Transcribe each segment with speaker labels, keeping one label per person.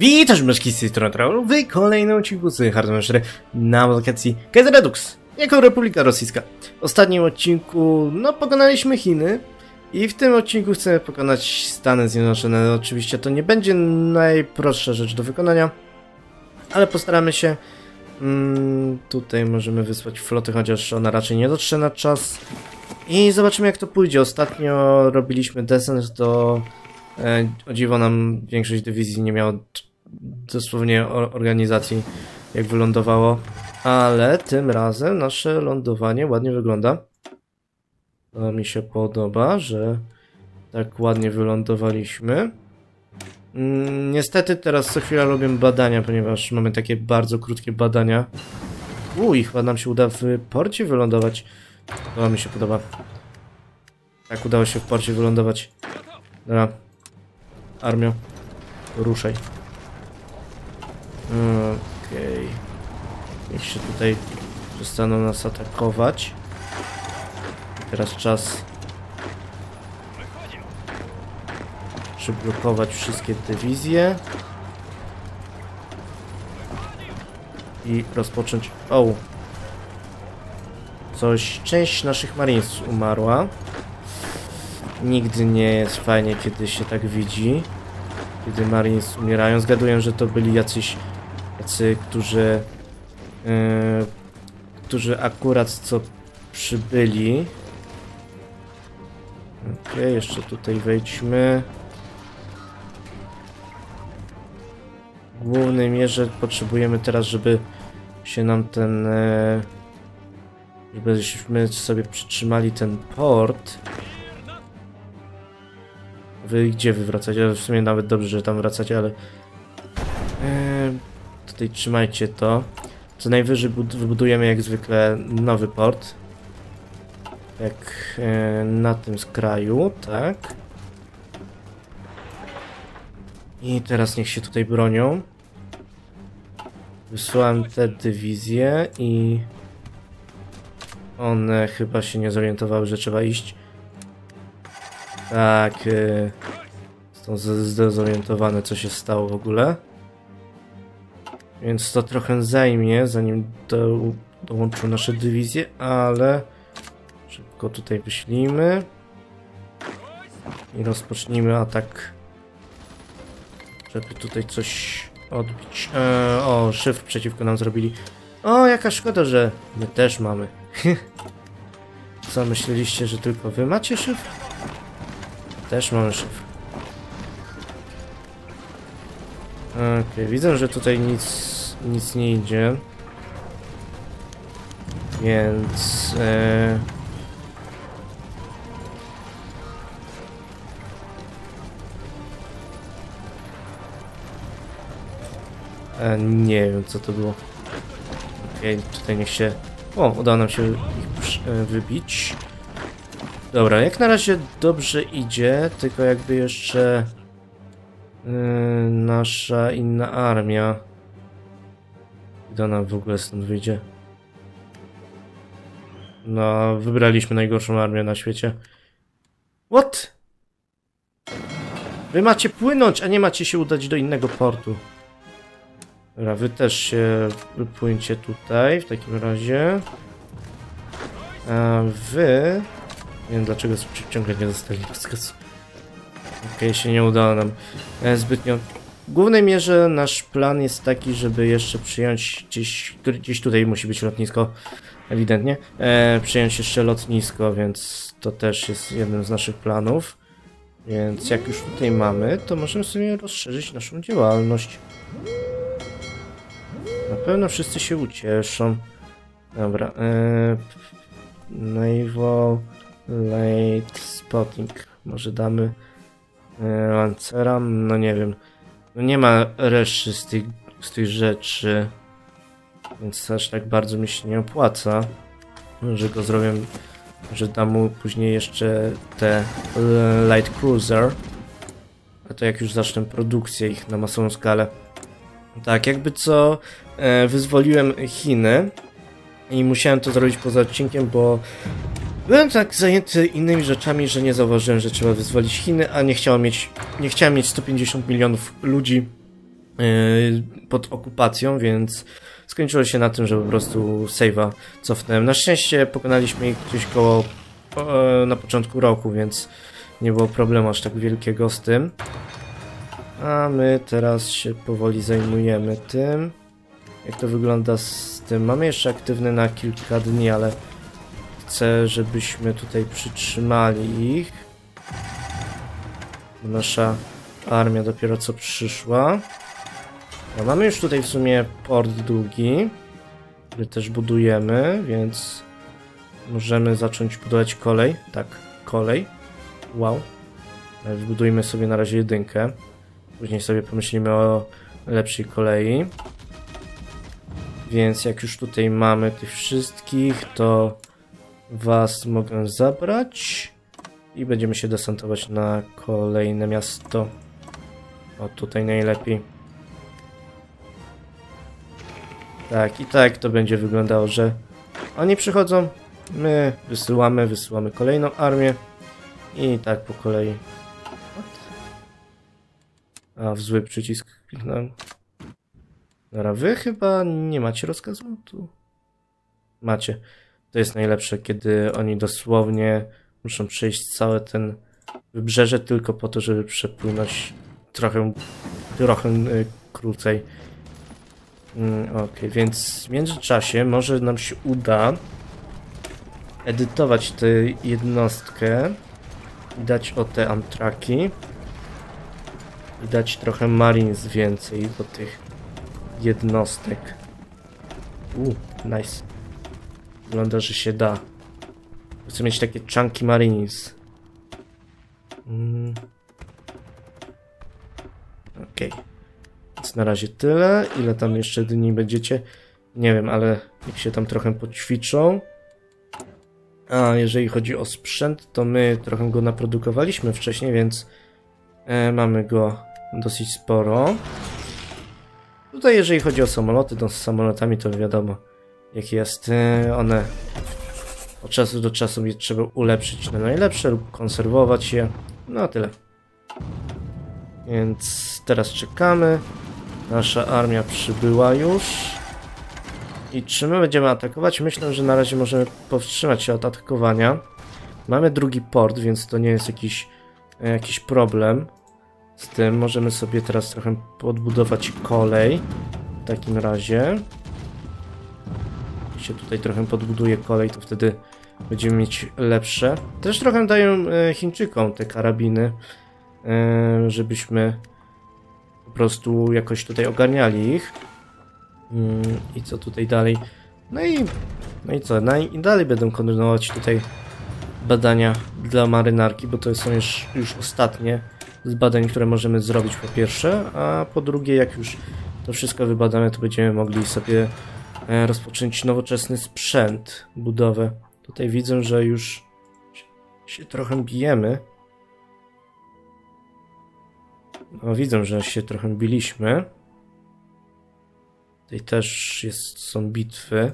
Speaker 1: Witam, myszki z tej strony Travel w kolejnym odcinku z Hardware 4 na lokacji Kaiser Redux jako Republika Rosyjska. W ostatnim odcinku, no, pokonaliśmy Chiny i w tym odcinku chcemy pokonać Stany Zjednoczone. Oczywiście to nie będzie najprostsza rzecz do wykonania, ale postaramy się. Mm, tutaj możemy wysłać flotę, chociaż ona raczej nie dotrze na czas. I zobaczymy jak to pójdzie. Ostatnio robiliśmy descent do... E, o dziwo nam większość dywizji nie miało dosłownie organizacji jak wylądowało. Ale tym razem nasze lądowanie ładnie wygląda. To mi się podoba, że tak ładnie wylądowaliśmy. Mm, niestety teraz co chwila robię badania, ponieważ mamy takie bardzo krótkie badania. Uj, chyba nam się uda w porcie wylądować. To mi się podoba. Tak, udało się w porcie wylądować. Dobra. Armio, ruszaj. Okej. Niech się tutaj przestaną nas atakować. Teraz czas przyblokować wszystkie dywizje i rozpocząć... O! Coś, część naszych marines umarła. Nigdy nie jest fajnie, kiedy się tak widzi. Kiedy marines umierają. Zgaduję, że to byli jacyś... Jacy, którzy... Yy, którzy akurat co przybyli. Okej, jeszcze tutaj wejdźmy. W głównej mierze potrzebujemy teraz, żeby się nam ten... E, żebyśmy sobie przytrzymali ten port. Wy gdzie wy wracacie? W sumie nawet dobrze, że tam wracacie, ale... E, tutaj trzymajcie to. Co najwyżej bud- wybudujemy jak zwykle nowy port. Jak e, na tym skraju, tak. I teraz niech się tutaj bronią. Wysłałem te dywizje i one chyba się nie zorientowały, że trzeba iść. Tak, e, są zdezorientowane, co się stało w ogóle. Więc to trochę zajmie, zanim do, dołączą nasze dywizje, ale szybko tutaj wyślijmy i rozpocznijmy atak, żeby tutaj coś odbić. E, o, szyf przeciwko nam zrobili. O, jaka szkoda, że my też mamy. Co, myśleliście, że tylko wy macie szyf? Też mamy szyf. Okej, widzę, że tutaj nic, nic nie idzie. Więc... E... E, nie wiem, co to było. Okej, tutaj niech się... O, udało nam się ich e, wybić. Dobra, jak na razie dobrze idzie, tylko jakby jeszcze... Yy, nasza inna armia. Kto nam w ogóle stąd wyjdzie? No, wybraliśmy najgorszą armię na świecie. What? Wy macie płynąć, a nie macie się udać do innego portu. Dobra, wy też się wypłyńcie tutaj w takim razie. A wy... Nie wiem dlaczego ciągle nie dostali. Okej, się nie udało nam e, zbytnio. W głównej mierze nasz plan jest taki, żeby jeszcze przyjąć gdzieś, gdzieś tutaj musi być lotnisko, ewidentnie, e, przyjąć jeszcze lotnisko, więc to też jest jednym z naszych planów. Więc jak już tutaj mamy, to możemy sobie rozszerzyć naszą działalność. Na pewno wszyscy się ucieszą. Dobra, e, Naval Late Spotting. Może damy Lancera? No nie wiem. No nie ma reszty z tych, z tych rzeczy. Więc aż tak bardzo mi się nie opłaca. Że go zrobię. Że dam mu później jeszcze te e, Light Cruiser. A to jak już zacznę produkcję ich na masową skalę. Tak, jakby co e, wyzwoliłem Chiny i musiałem to zrobić poza odcinkiem, bo byłem tak zajęty innymi rzeczami, że nie zauważyłem, że trzeba wyzwolić Chiny, a nie chciałem mieć, nie chciałem mieć 150 milionów ludzi yy, pod okupacją, więc skończyło się na tym, że po prostu save'a cofnąłem. Na szczęście pokonaliśmy ich gdzieś koło e, na początku roku, więc nie było problemu aż tak wielkiego z tym. A my teraz się powoli zajmujemy tym. Jak to wygląda z tym? Mamy jeszcze aktywny na kilka dni, ale chcę, żebyśmy tutaj przytrzymali ich. Nasza armia dopiero co przyszła. No, mamy już tutaj w sumie port długi, który też budujemy, więc możemy zacząć budować kolej. Tak, kolej. Wow. Wybudujmy sobie na razie jedynkę. Później sobie pomyślimy o lepszej kolei. Więc jak już tutaj mamy tych wszystkich, to was mogę zabrać i będziemy się desantować na kolejne miasto. O, tutaj najlepiej. Tak, i tak to będzie wyglądało, że oni przychodzą, my wysyłamy, wysyłamy kolejną armię i tak po kolei. A, w zły przycisk kliknąłem. Dobra, wy chyba nie macie rozkazu? Tu. Macie. To jest najlepsze, kiedy oni dosłownie muszą przejść całe ten wybrzeże tylko po to, żeby przepłynąć trochę, trochę y, krócej. Mm, ok, więc w międzyczasie może nam się uda edytować tę jednostkę i dać o te amtraki i dać trochę marines więcej do tych jednostek. U, nice. Wygląda, że się da. Chcę mieć takie chunky marines. Mm. Okej. Okay. Więc na razie tyle. Ile tam jeszcze dni będziecie? Nie wiem, ale jak się tam trochę poćwiczą. A jeżeli chodzi o sprzęt, to my trochę go naprodukowaliśmy wcześniej, więc e, mamy go dosyć sporo. Tutaj jeżeli chodzi o samoloty, to z samolotami to wiadomo jak jest. E, one od czasu do czasu je trzeba ulepszyć na najlepsze lub konserwować je. No tyle. Więc teraz czekamy. Nasza armia przybyła już. I czy my będziemy atakować? Myślę, że na razie możemy powstrzymać się od atakowania. Mamy drugi port, więc to nie jest jakiś, jakiś problem z tym. Możemy sobie teraz trochę podbudować kolej. W takim razie. Się tutaj trochę podbuduje kolej, to wtedy będziemy mieć lepsze. Też trochę dają e, Chińczykom te karabiny, e, żebyśmy po prostu jakoś tutaj ogarniali ich. Mm, I co tutaj dalej? No i, no i co? No i dalej będę kontynuować tutaj badania dla marynarki, bo to są już, już ostatnie z badań, które możemy zrobić po pierwsze, a po drugie, jak już to wszystko wybadamy, to będziemy mogli sobie rozpocząć nowoczesny sprzęt, budowę. Tutaj widzę, że już się trochę bijemy. No, widzę, że się trochę biliśmy. Tutaj też jest, są bitwy.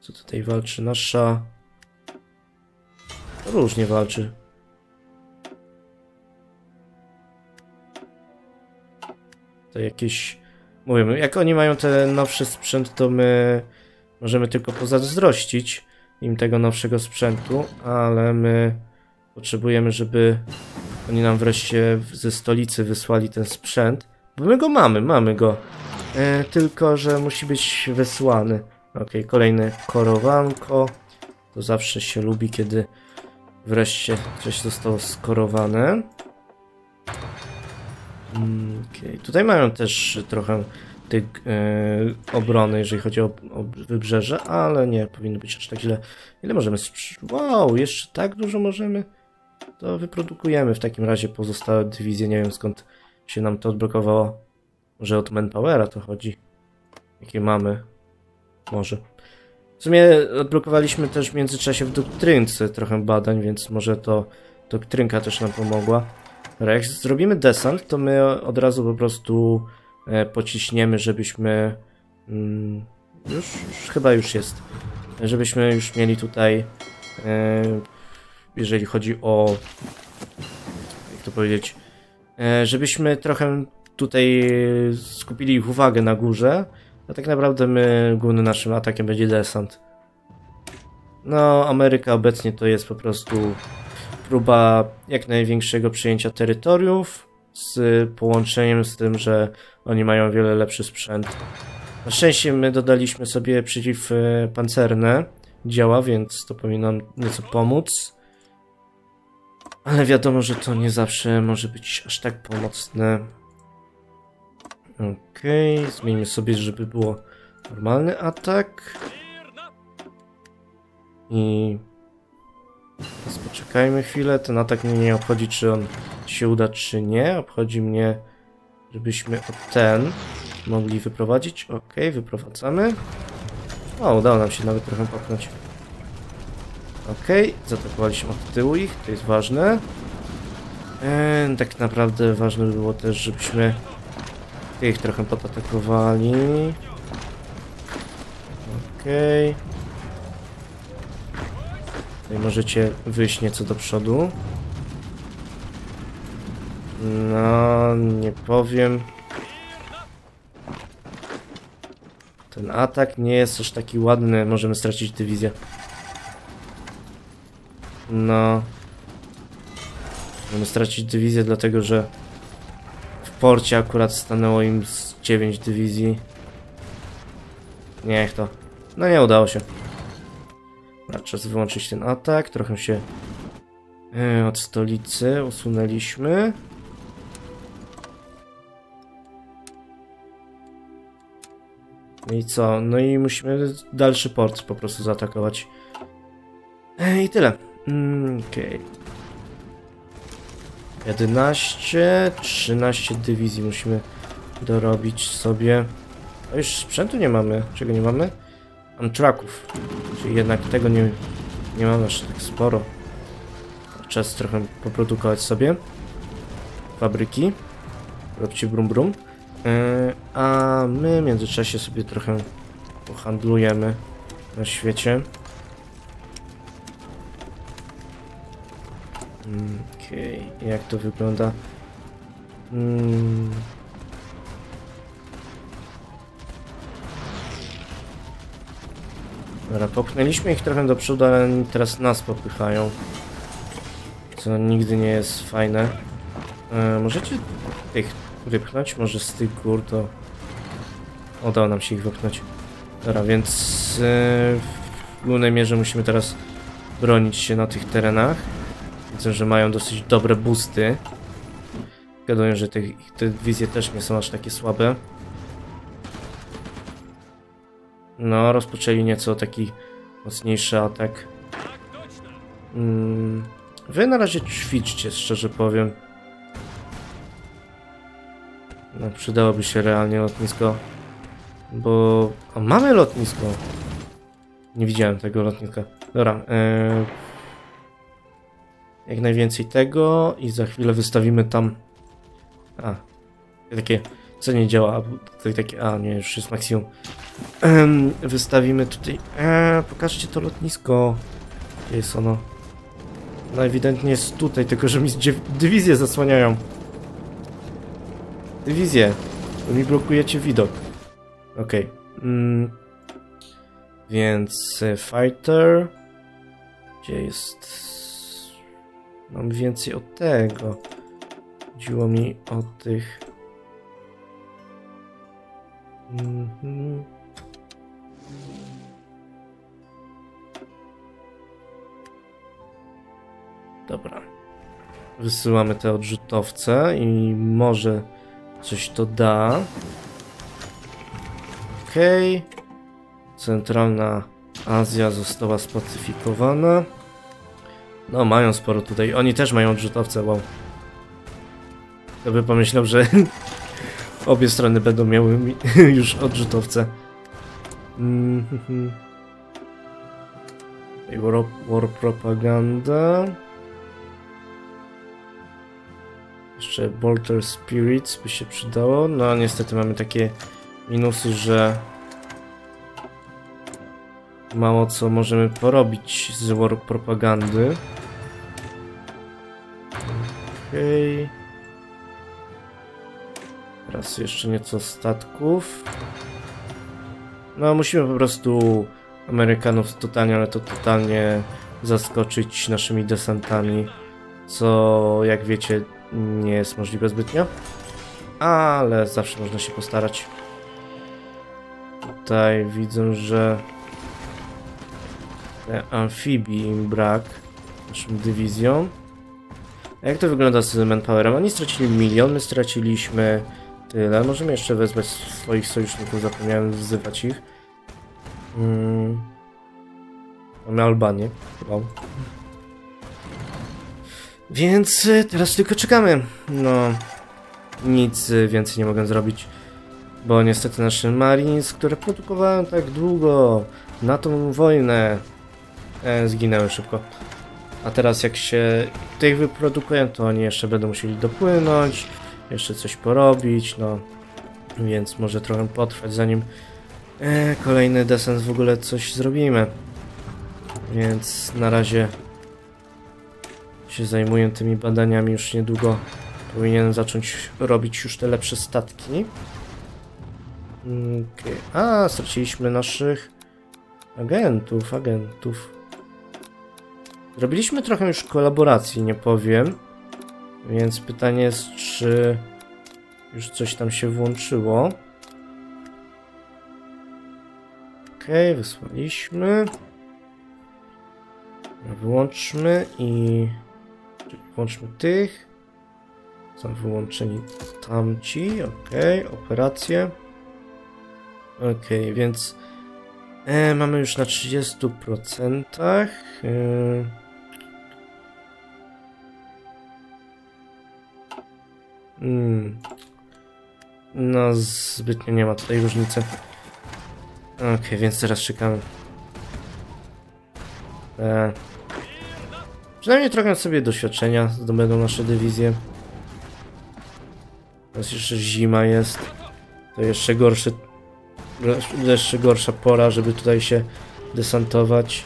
Speaker 1: Co tutaj walczy? Nasza... Różnie walczy. To jakieś... Mówię, jak oni mają ten nowszy sprzęt, to my możemy tylko pozazdrościć im tego nowszego sprzętu, ale my potrzebujemy, żeby oni nam wreszcie ze stolicy wysłali ten sprzęt. Bo my go mamy, mamy go. E, tylko, że musi być wysłany. Ok, kolejne korowanko. To zawsze się lubi, kiedy wreszcie coś zostało skorowane. Mm, okay. Tutaj mają też trochę tej e, obrony, jeżeli chodzi o, o, wybrzeże, ale nie powinno być aż tak źle. Ile możemy? Wow, jeszcze tak dużo możemy? To wyprodukujemy w takim razie pozostałe dywizje. Nie wiem skąd się nam to odblokowało. Może od Manpowera to chodzi. Jakie mamy? Może. W sumie odblokowaliśmy też w międzyczasie w doktrynce trochę badań, więc może to doktrynka też nam pomogła. Jak zrobimy desant, to my od razu po prostu e, pociśniemy, żebyśmy... Mm, już, już chyba już jest. Żebyśmy już mieli tutaj... E, jeżeli chodzi o... Jak to powiedzieć? E, żebyśmy trochę tutaj skupili ich uwagę na górze, a tak naprawdę my głównym naszym atakiem będzie desant. No, Ameryka obecnie to jest po prostu próba jak największego przejęcia terytoriów z połączeniem z tym, że oni mają wiele lepszy sprzęt. Na szczęście my dodaliśmy sobie przeciwpancerne działa, więc to powinno nam nieco pomóc. Ale wiadomo, że to nie zawsze może być aż tak pomocne. Okej, okay, zmieńmy sobie, żeby było normalny atak. I teraz poczekajmy chwilę. Ten atak mnie nie obchodzi, czy on się uda, czy nie. Obchodzi mnie, żebyśmy o ten mogli wyprowadzić. Ok, wyprowadzamy. O, udało nam się nawet trochę popchnąć. Ok, zaatakowaliśmy od tyłu ich, to jest ważne. Eee, tak naprawdę ważne by było też, żebyśmy tych trochę podatakowali. Okej. Okay. Tutaj możecie wyjść nieco do przodu. No, nie powiem. Ten atak nie jest aż taki ładny, możemy stracić dywizję. No. Możemy stracić dywizję, dlatego że w porcie akurat stanęło im z 9 dywizji. Niech to. No nie udało się. Czas wyłączyć ten atak. Trochę się e, od stolicy usunęliśmy. No i co? No i musimy dalszy port po prostu zaatakować. E, I tyle. Mm, Okej. Okay. 11, 13 dywizji musimy dorobić sobie. A już sprzętu nie mamy. Czego nie mamy? Amtraków. Czyli jednak tego nie, nie mamy aż tak sporo. Czas trochę poprodukować sobie. Fabryki. Robcie brum brum. Yy, a my w międzyczasie sobie trochę pohandlujemy na świecie. Okej, okay. jak to wygląda? Hmm. Dobra, popchnęliśmy ich trochę do przodu, ale oni teraz nas popychają. Co nigdy nie jest fajne. E, możecie ich wypchnąć? Może z tych gór to... Udało nam się ich wypchnąć. Dobra, więc e, w głównej mierze musimy teraz bronić się na tych terenach. Widzę, że mają dosyć dobre boosty. Wiadomo, że te, te wizje też nie są aż takie słabe. No, rozpoczęli nieco taki mocniejszy atak. Mm, wy na razie ćwiczcie, szczerze powiem. No, przydałoby się realnie lotnisko. Bo... A mamy lotnisko! Nie widziałem tego lotniska. Dobra, e, jak najwięcej tego i za chwilę wystawimy tam... A, takie co nie działa, tutaj takie, a nie, już jest maksimum. Ehm, wystawimy tutaj, eee, pokażcie to lotnisko. Gdzie jest ono? No ewidentnie jest tutaj, tylko że mi dywizje zasłaniają. Dywizje. Mi blokujecie widok. Okej. Okay. Mm. Więc e, fighter. Gdzie jest... Mam więcej od tego. Chodziło mi o tych... Mhm. Dobra. Wysyłamy te odrzutowce i może coś to da. Okej. Okay. Centralna Azja została spacyfikowana. No, mają sporo tutaj. Oni też mają odrzutowce, wow. Kto by pomyślał, że Obie strony będą miały już odrzutowce. Mm -hmm. war, war propaganda. Jeszcze Bolter Spirits by się przydało. No niestety mamy takie minusy, że mało co możemy porobić z war propagandy. Okej. Okay. Teraz jeszcze nieco statków. No, musimy po prostu Amerykanów totalnie, ale to totalnie zaskoczyć naszymi desantami, co jak wiecie nie jest możliwe zbytnio, ale zawsze można się postarać. Tutaj widzę, że amfibii im brak naszym dywizjom. A jak to wygląda z manpowerem? Oni stracili milion, my straciliśmy tyle. Możemy jeszcze wezwać swoich sojuszników, zapomniałem wzywać ich. Mm. Mamy Albanię. Wow. Więc y, teraz tylko czekamy. No, nic y, więcej nie mogę zrobić. Bo niestety nasze Marines, które produkowałem tak długo na tą wojnę, e, zginęły szybko. A teraz jak się tych wyprodukują, to oni jeszcze będą musieli dopłynąć, jeszcze coś porobić, no. Więc może trochę potrwać zanim e, kolejny desant w ogóle coś zrobimy. Więc na razie się zajmuję tymi badaniami już niedługo. Powinienem zacząć robić już te lepsze statki. Okay. A, straciliśmy naszych agentów, agentów. Zrobiliśmy trochę już kolaboracji, nie powiem. Więc pytanie jest, czy już coś tam się włączyło. Okay, wysłaliśmy. Wyłączmy i... Włączmy tych. Są wyłączeni tamci, ok, operacje. Ok, więc e, mamy już na 30%. E, hmm. No, zbytnio nie ma tutaj różnicy. Ok, więc teraz czekamy. E, przynajmniej trochę sobie doświadczenia zdobędą nasze dywizje. Teraz jeszcze zima jest. To jeszcze gorszy jeszcze gorsza pora, żeby tutaj się desantować.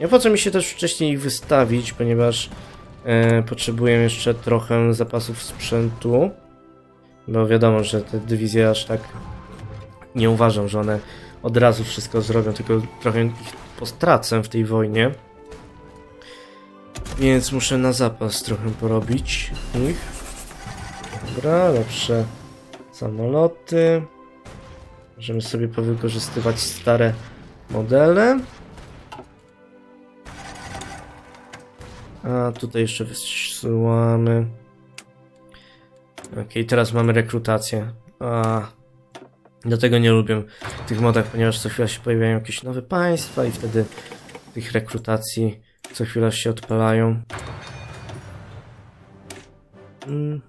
Speaker 1: Nie po co mi się też wcześniej ich wystawić, ponieważ e, potrzebuję jeszcze trochę zapasów sprzętu. Bo wiadomo, że te dywizje aż tak nie uważam, że one od razu wszystko zrobią, tylko trochę ich postracę w tej wojnie. Więc muszę na zapas trochę porobić ich. Dobra, lepsze samoloty. Możemy sobie powykorzystywać stare modele. A tutaj jeszcze wysyłamy. Ok, teraz mamy rekrutację. A, dlatego nie lubię tych modach, ponieważ co chwila się pojawiają jakieś nowe państwa i wtedy tych rekrutacji co chwila się odpalają. Mm.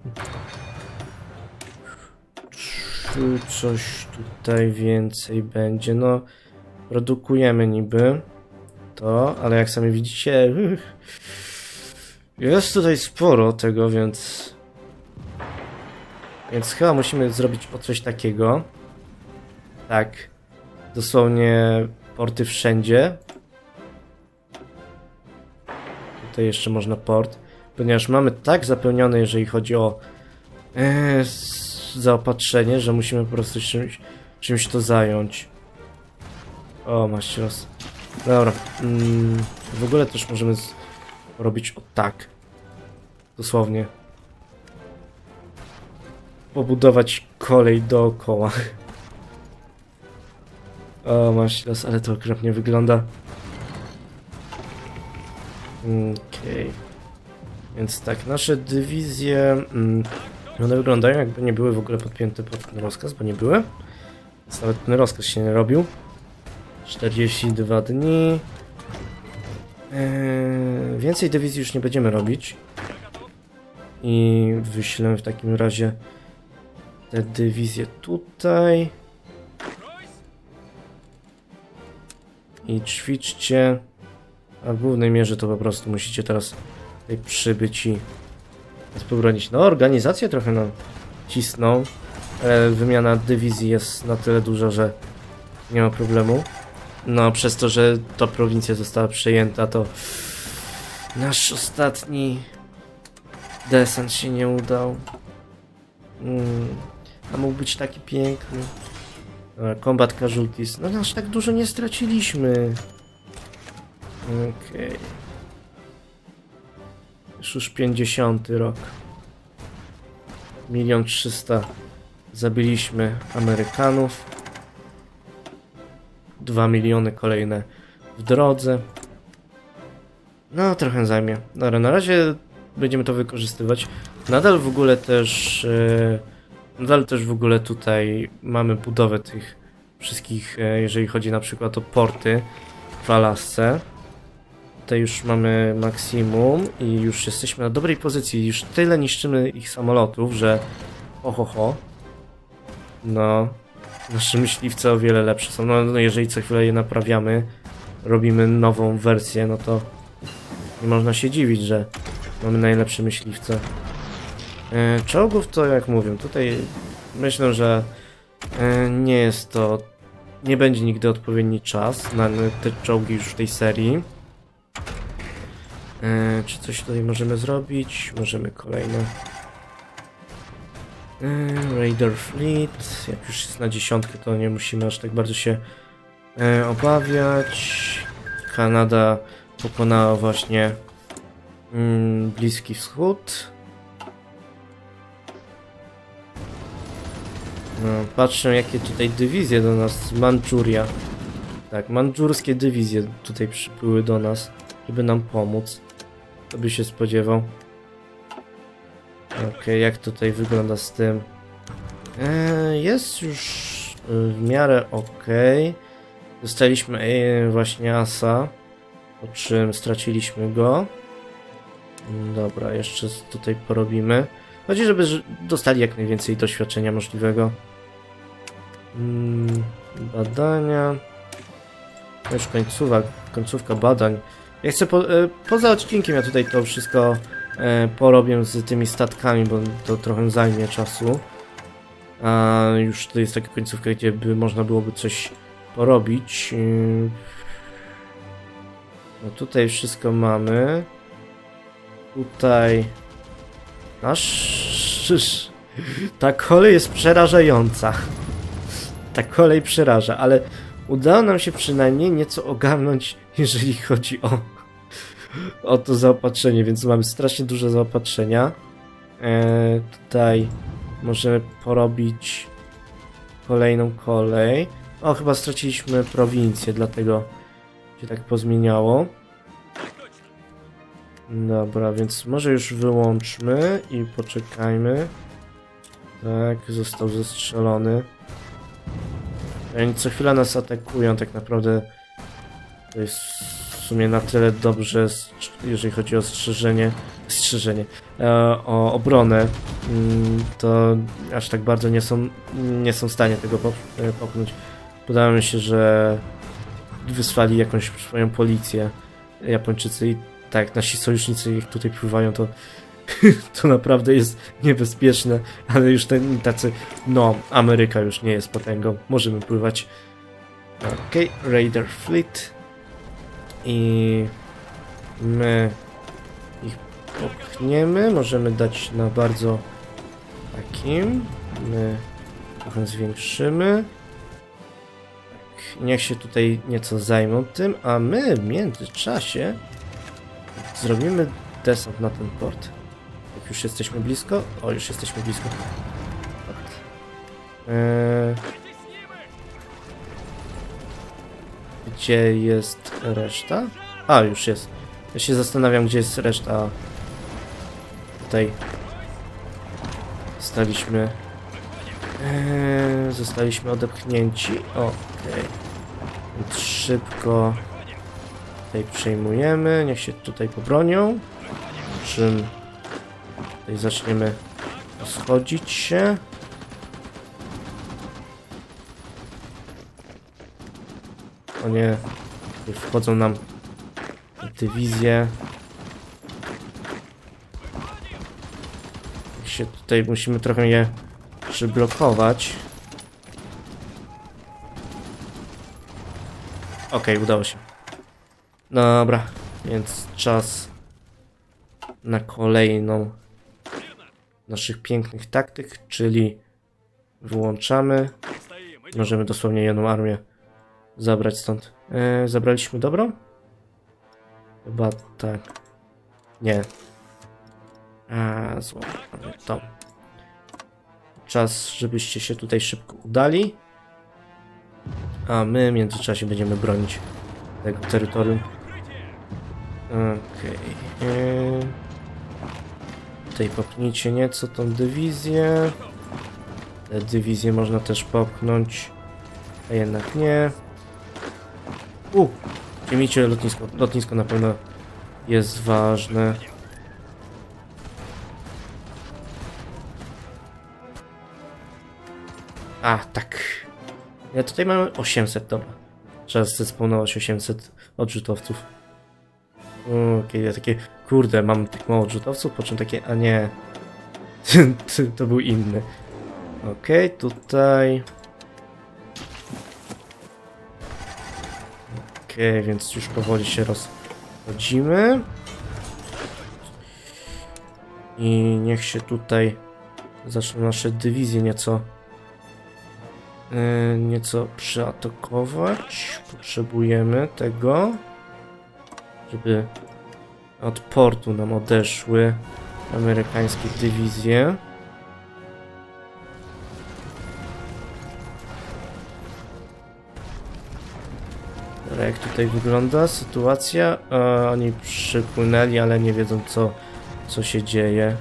Speaker 1: Czy coś tutaj więcej będzie? No, produkujemy niby to, ale jak sami widzicie, jest tutaj sporo tego, więc... Więc chyba musimy zrobić o coś takiego. Tak. Dosłownie porty wszędzie. Tutaj jeszcze można port. Ponieważ mamy tak zapełnione, jeżeli chodzi o e, zaopatrzenie, że musimy po prostu czymś, czymś to zająć. O, masz los. Dobra. Mm, w ogóle też możemy robić o tak. Dosłownie. Pobudować kolej dookoła. O, masz los, ale to okropnie wygląda. Okej. Okay. Więc tak, nasze dywizje... Mm, one wyglądają jakby nie były w ogóle podpięte pod ten rozkaz, bo nie były. Więc nawet ten rozkaz się nie robił. 42 dni. Eee, więcej dywizji już nie będziemy robić. I wyślę w takim razie te dywizje tutaj. I ćwiczcie. A w głównej mierze to po prostu musicie teraz tutaj przybyć i pobronić. No, organizację trochę nam cisną, ale wymiana dywizji jest na tyle duża, że nie ma problemu. No, przez to, że ta prowincja została przejęta, to nasz ostatni desant się nie udał. Hmm. a mógł być taki piękny. Combat Casualties. No aż tak dużo nie straciliśmy. Okej. Już już 50 rok. Milion trzysta zabiliśmy Amerykanów. Dwa miliony kolejne w drodze. No, trochę zajmie. Dobra, na razie będziemy to wykorzystywać. Nadal w ogóle też... E, nadal też w ogóle tutaj mamy budowę tych wszystkich, e, jeżeli chodzi na przykład o porty w Alasce. Tutaj już mamy maksimum i już jesteśmy na dobrej pozycji. Już tyle niszczymy ich samolotów, że oho ho. No, nasze myśliwce o wiele lepsze są. No, no jeżeli co chwilę je naprawiamy, robimy nową wersję, no to nie można się dziwić, że mamy najlepsze myśliwce. E, czołgów to jak mówię, tutaj myślę, że e, nie jest to, nie będzie nigdy odpowiedni czas na te czołgi już w tej serii. E, czy coś tutaj możemy zrobić? Możemy kolejne. Raider Fleet. Jak już jest na dziesiątkę, to nie musimy aż tak bardzo się obawiać. Kanada pokonała właśnie mm, Bliski Wschód. No, patrzę jakie tutaj dywizje do nas Mandżuria. Tak, mandżurskie dywizje tutaj przypłyły do nas, żeby nam pomóc. To by się spodziewał. Okej, jak tutaj wygląda z tym? Eee, jest już e, w miarę ok. Dostaliśmy e, właśnie asa, po czym straciliśmy go. Dobra, jeszcze tutaj porobimy. Chodzi, żeby dostali jak najwięcej doświadczenia możliwego. Mm, badania. Już końcówka, końcówka badań. Ja chcę po, e, poza odcinkiem ja tutaj to wszystko e, porobię z tymi statkami, bo to trochę zajmie czasu. A już to jest taka końcówka, gdzie by można byłoby coś porobić. No tutaj wszystko mamy. Tutaj... Aż... Ta kolej jest przerażająca. Ta kolej przeraża, ale udało nam się przynajmniej nieco ogarnąć, jeżeli chodzi o, o to zaopatrzenie, więc mamy strasznie duże zaopatrzenia. E, tutaj możemy porobić kolejną kolej. O, chyba straciliśmy prowincję, dlatego się tak pozmieniało. Dobra, więc może już wyłączmy i poczekajmy. Tak, został zestrzelony. Oni co chwila nas atakują, tak naprawdę to jest w sumie na tyle dobrze, jeżeli chodzi o strzeżenie, strzeżenie, e, o obronę, mm, to aż tak bardzo nie są, nie są w stanie tego e, popchnąć. Wydaje mi się, że wysłali jakąś swoją policję Japończycy i tak, nasi sojusznicy jak tutaj pływają, to to naprawdę jest niebezpieczne, ale już ten tacy, no, Ameryka już nie jest potęgą, możemy pływać. Okay, Raider Fleet i my ich popchniemy, możemy dać na bardzo takim, my trochę zwiększymy. Niech się tutaj nieco zajmą tym, a my w międzyczasie zrobimy desant na ten port. Jak już jesteśmy blisko? O, już jesteśmy blisko. Eee... Gdzie jest reszta? A, już jest. Ja się zastanawiam, gdzie jest reszta. Tutaj. Zostaliśmy... Eee, zostaliśmy odepchnięci. Okej. Więc szybko tutaj przejmujemy. Niech się tutaj pobronią. Czym tutaj zaczniemy schodzić się. O nie, wchodzą nam dywizje. się tutaj musimy trochę je przyblokować. Okej, okay, udało się. Dobra, więc czas na kolejną naszych pięknych taktyk, czyli Wyłączamy. Możemy dosłownie jedną armię zabrać stąd. E, zabraliśmy dobrą? Chyba tak. Nie. A, zło. To. Czas, żebyście się tutaj szybko udali. A my w międzyczasie będziemy bronić tego terytorium. Okej. Okay. Tutaj popchnijcie nieco tą dywizję. Te dywizje można też popchnąć, a jednak nie. U! Przyjmijcie lotnisko. Lotnisko na pewno jest ważne. A, tak. Ja tutaj mamy 800, dobra. Trzeba zesponować 800 odrzutowców. Okej, okay, ja takie, kurde, mam tak mało odrzutowców, po czym takie, a nie. to był inny. Okej, okay, tutaj... Okej, okay, więc już powoli się rozchodzimy. I niech się tutaj zaczną nasze dywizje nieco nieco przyatakować. Potrzebujemy tego, żeby od portu nam odeszły amerykańskie dywizje. Dobra, jak tutaj wygląda sytuacja? E, oni przypłynęli, ale nie wiedzą co, co się dzieje.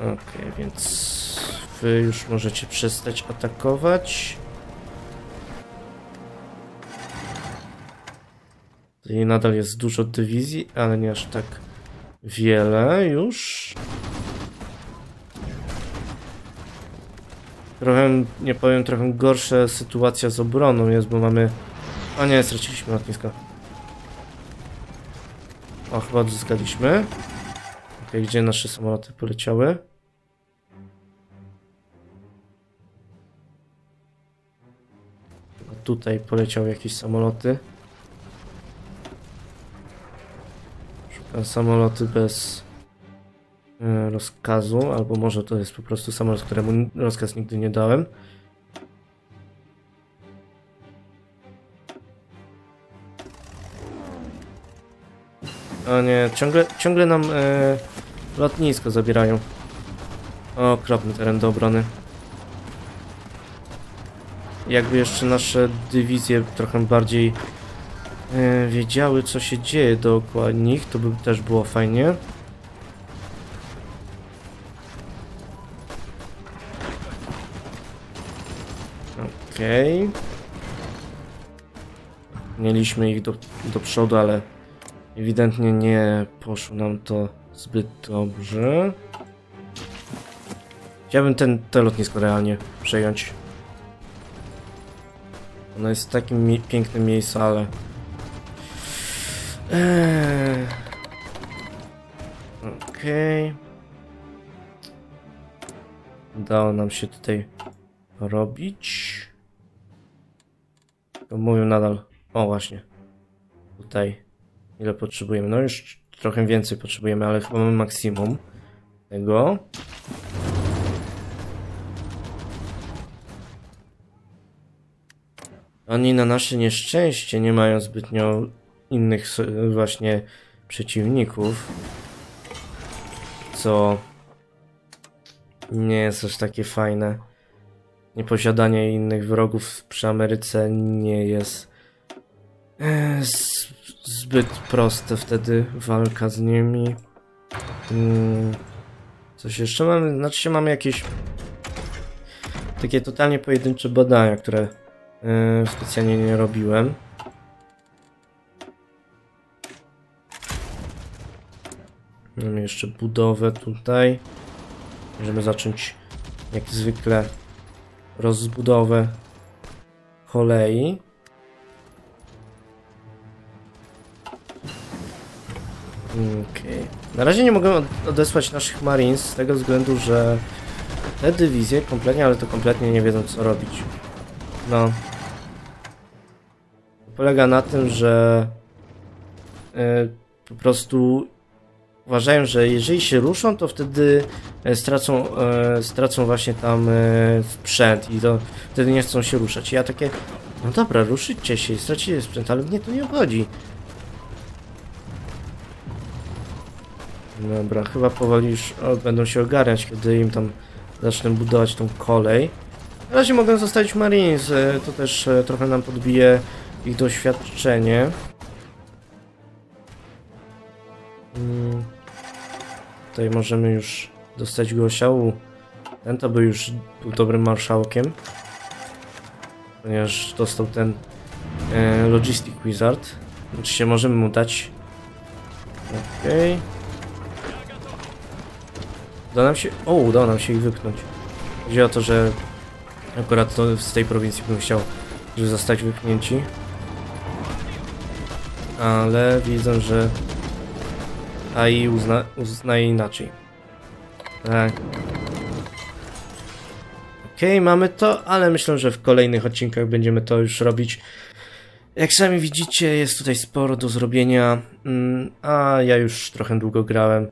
Speaker 1: Okej, okay, więc wy już możecie przestać atakować. Tutaj nadal jest dużo dywizji, ale nie aż tak wiele już. Trochę, nie powiem, trochę gorsza sytuacja z obroną jest, bo mamy... A nie, straciliśmy lotnisko. O, chyba odzyskaliśmy. Ok, gdzie nasze samoloty poleciały? Tutaj poleciały jakieś samoloty. Szukam samoloty bez E, rozkazu, albo może to jest po prostu samolot, któremu rozkaz nigdy nie dałem. O nie, ciągle, ciągle nam e, lotnisko zabierają. Okropny teren do obrony. Jakby jeszcze nasze dywizje trochę bardziej e, wiedziały, co się dzieje dookoła nich, to by też było fajnie. Okej. Okay. Mieliśmy ich do, do przodu, ale ewidentnie nie poszło nam to zbyt dobrze. Chciałbym ten, to lotnisko realnie przejąć. Ono jest w takim mi pięknym miejscu, ale... Eee... Okej. Okay. Udało nam się tutaj robić. Mówią nadal. O, właśnie. Tutaj. Ile potrzebujemy? No już trochę więcej potrzebujemy, ale chyba mamy maksimum tego. Oni na nasze nieszczęście nie mają zbytnio innych właśnie przeciwników. Co nie jest aż takie fajne nieposiadanie innych wrogów przy Ameryce nie jest e, zbyt proste wtedy walka z nimi. Hmm. Coś jeszcze mamy? Znaczy się mamy jakieś takie totalnie pojedyncze badania, które e, specjalnie nie robiłem. Mamy jeszcze budowę tutaj. Możemy zacząć jak zwykle rozbudowę kolei. Okay. Na razie nie mogę odesłać naszych Marines z tego względu, że te dywizje kompletnie, ale to kompletnie nie wiedzą co robić. No. Polega na tym, że yy, po prostu uważają, że jeżeli się ruszą, to wtedy e, stracą, e, stracą właśnie tam e, sprzęt i to wtedy nie chcą się ruszać. I ja takie, no dobra, ruszycie się i stracicie sprzęt, ale mnie to nie obchodzi. Dobra, chyba powoli już będą się ogarniać, kiedy im tam zacznę budować tą kolej. Na razie mogę zostawić Marines, e, to też e, trochę nam podbije ich doświadczenie. Mm. Tutaj możemy już dostać gościa. Ten to by już był dobrym marszałkiem. Ponieważ dostał ten e, Logistic Wizard. Oczywiście możemy mu dać. Okej. Uda nam się. O, udało nam się ich wypchnąć. Chodzi o to, że akurat to z tej prowincji bym chciał, żeby zostać wypchnięci. Ale widzę, że AI uzna, uznaje inaczej. Tak. Okej, mamy to, ale myślę, że w kolejnych odcinkach będziemy to już robić. Jak sami widzicie, jest tutaj sporo do zrobienia, mm, a ja już trochę długo grałem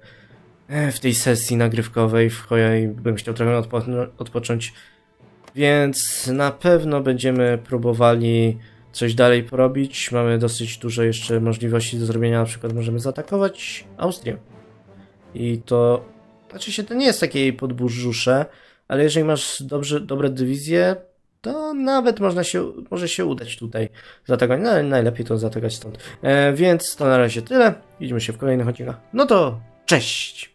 Speaker 1: e, w tej sesji nagrywkowej, w której bym chciał trochę odpo odpocząć, więc na pewno będziemy próbowali coś dalej porobić. Mamy dosyć dużo jeszcze możliwości do zrobienia, na przykład możemy zaatakować Austrię. I to, znaczy się to nie jest takie jej podburzusze, ale jeżeli masz dobrze, dobre dywizje, to nawet można się, może się udać tutaj zaatakować. No ale najlepiej to zaatakować stąd. E, więc to na razie tyle. Widzimy się w kolejnych odcinkach. No to cześć!